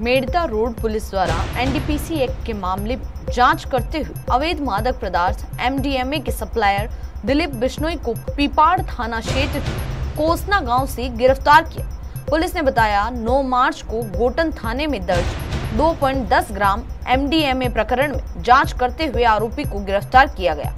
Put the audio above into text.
Merta road police द्वारा NDPC act के मामले जाँच करते हुए अवैध मादक पदार्थ एमडीएमए के सप्लायर दिलीप बिश्नोई को पीपाड़ थाना क्षेत्र के कोसना गाँव से गिरफ़्तार किया। पुलिस ने बताया 9 मार्च को गोटन थाने में दर्ज 2.10 ग्राम एमडीएमए प्रकरण में जाँच करते हुए आरोपी को गिरफ़्तार किया गया।